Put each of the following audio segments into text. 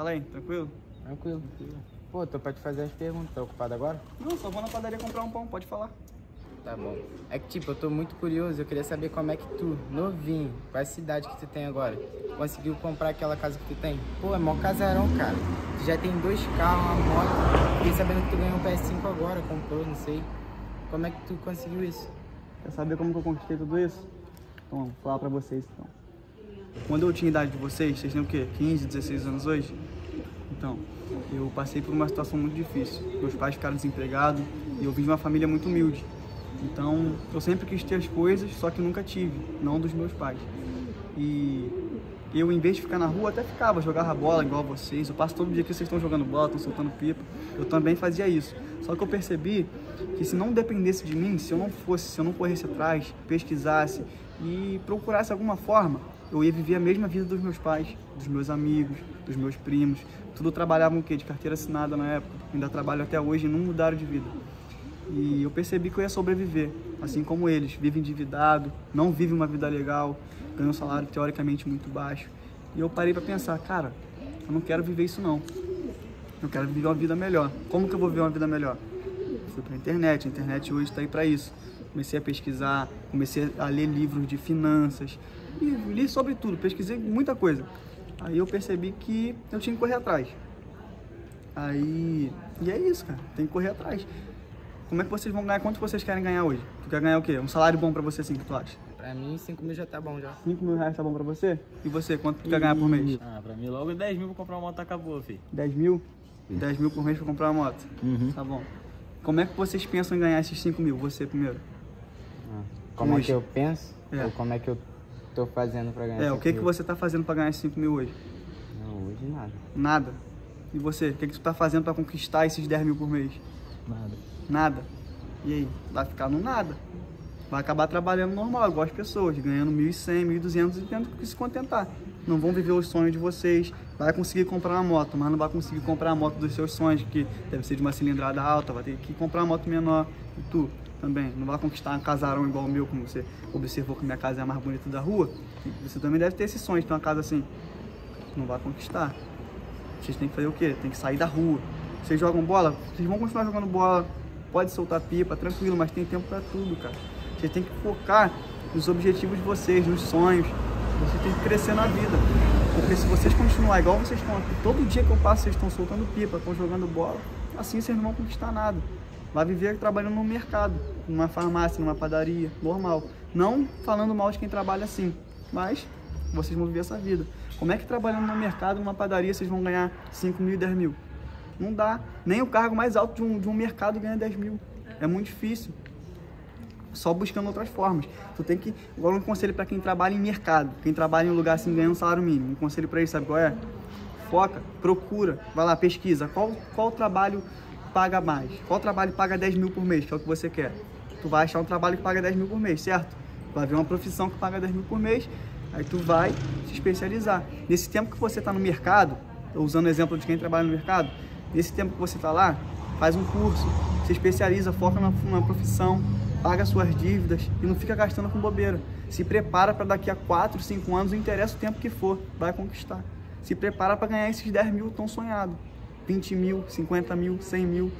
Fala aí, tranquilo? Tranquilo. Pô, tô pra te fazer as perguntas. Tá ocupado agora? Não, só vou na padaria comprar um pão, pode falar. Tá bom. É que, tipo, eu tô muito curioso. Eu queria saber como é que tu, novinho, com essa idade que tu tem agora, conseguiu comprar aquela casa que tu tem. Pô, é mó casarão, cara. Tu já tem dois carros, uma moto. Fiquei sabendo que tu ganhou um PS5 agora, comprou, não sei. Como é que tu conseguiu isso? Quer saber como que eu conquistei tudo isso? Então, vou falar pra vocês então. Quando eu tinha a idade de vocês, vocês têm o quê? 15, 16 anos hoje? Então, eu passei por uma situação muito difícil. Meus pais ficaram desempregados e eu vim de uma família muito humilde. Então, eu sempre quis ter as coisas, só que nunca tive, não dos meus pais. E eu, em vez de ficar na rua, até ficava, jogava bola igual vocês. Eu passo todo dia que vocês estão jogando bola, estão soltando pipa. Eu também fazia isso. Só que eu percebi que se não dependesse de mim, se eu não fosse, se eu não corresse atrás, pesquisasse e procurasse alguma forma, eu ia viver a mesma vida dos meus pais, dos meus amigos, dos meus primos. Tudo trabalhavam o quê? De carteira assinada na época. Ainda trabalho até hoje e não mudaram de vida. E eu percebi que eu ia sobreviver, assim como eles. Vivem endividado, não vivem uma vida legal, ganham um salário teoricamente muito baixo. E eu parei para pensar, cara, eu não quero viver isso não. Eu quero viver uma vida melhor. Como que eu vou viver uma vida melhor? Fui para a internet, a internet hoje está aí para isso. Comecei a pesquisar, comecei a ler livros de finanças e li sobre tudo, pesquisei muita coisa. Aí eu percebi que eu tinha que correr atrás. Aí, e é isso, cara, tem que correr atrás. Como é que vocês vão ganhar? Quanto vocês querem ganhar hoje? Tu quer ganhar o quê? Um salário bom pra você, assim, que tu acha? Pra mim, 5 mil já tá bom já. 5 mil reais tá bom pra você? E você, quanto tu quer ganhar por mês? Ah, pra mim logo 10 mil pra comprar uma moto acabou, filho. 10 mil? 10 mil por mês pra comprar uma moto? Uhum. Tá bom. Como é que vocês pensam em ganhar esses 5 mil? Você primeiro. Como é que eu penso? É. Ou como é que eu tô fazendo pra ganhar É, o que, que você tá fazendo pra ganhar esses 5 mil hoje? Não, hoje nada. Nada. E você, o que, que tu tá fazendo pra conquistar esses 10 mil por mês? Nada. Nada. E aí? Vai ficar no nada. Vai acabar trabalhando normal, igual as pessoas, ganhando 1.100, 1.200 e tendo que se contentar. Não vão viver os sonhos de vocês. Vai conseguir comprar uma moto, mas não vai conseguir comprar a moto dos seus sonhos, que deve ser de uma cilindrada alta, vai ter que comprar uma moto menor. E tu também, não vai conquistar um casarão igual o meu, como você observou que minha casa é a mais bonita da rua. Você também deve ter esse sonho de ter uma casa assim. Não vai conquistar. Vocês têm que fazer o quê? Tem que sair da rua. Vocês jogam bola? Vocês vão continuar jogando bola. Pode soltar pipa, tranquilo, mas tem tempo pra tudo, cara. Vocês têm que focar nos objetivos de vocês, nos sonhos. Vocês têm que crescer na vida. Porque se vocês continuarem igual vocês estão aqui, todo dia que eu passo, vocês estão soltando pipa, estão jogando bola, assim vocês não vão conquistar nada. Vai viver trabalhando no mercado, numa farmácia, numa padaria, normal. Não falando mal de quem trabalha assim, mas vocês vão viver essa vida. Como é que trabalhando no mercado, numa padaria, vocês vão ganhar 5 mil e 10 mil? Não dá. Nem o cargo mais alto de um, de um mercado ganha 10 mil. É muito difícil. Só buscando outras formas. Tu tem que. Igual um conselho para quem trabalha em mercado, quem trabalha em um lugar assim ganhando salário mínimo. Um conselho para eles, sabe qual é? Foca, procura, vai lá, pesquisa. Qual, qual trabalho paga mais? Qual trabalho paga 10 mil por mês, que é o que você quer? Tu vai achar um trabalho que paga 10 mil por mês, certo? Vai ver uma profissão que paga 10 mil por mês, aí tu vai se especializar. Nesse tempo que você está no mercado, usando o exemplo de quem trabalha no mercado, nesse tempo que você está lá, faz um curso, se especializa, foca na, na profissão, paga suas dívidas e não fica gastando com bobeira. Se prepara para daqui a 4, 5 anos, não interessa o tempo que for, vai conquistar. Se prepara para ganhar esses 10 mil tão sonhado. 20 mil, 50 mil, 100 mil.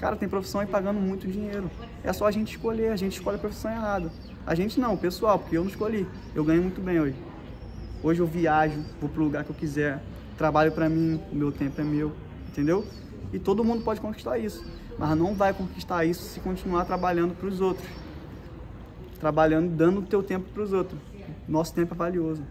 Cara, tem profissão aí pagando muito dinheiro. É só a gente escolher, a gente escolhe a profissão errada. A gente não, pessoal, porque eu não escolhi. Eu ganho muito bem hoje. Hoje eu viajo, vou pro lugar que eu quiser, trabalho para mim, o meu tempo é meu, entendeu? E todo mundo pode conquistar isso, mas não vai conquistar isso se continuar trabalhando para os outros. Trabalhando, dando o teu tempo para os outros. Nosso tempo é valioso.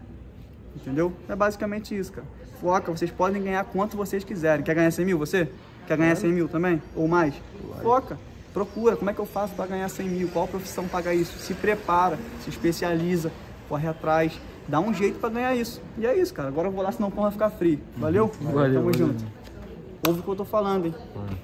Entendeu? É basicamente isso, cara. Foca, vocês podem ganhar quanto vocês quiserem. Quer ganhar 100 mil, você? Quer ganhar 100 mil também? Ou mais? Foca, procura. Como é que eu faço para ganhar 100 mil? Qual profissão paga isso? Se prepara, se especializa, corre atrás, dá um jeito para ganhar isso. E é isso, cara. Agora eu vou lá, senão o pão vai ficar frio. Valeu? Valeu, Tamo valeu. junto. Ouve o que eu tô falando, hein? Vai.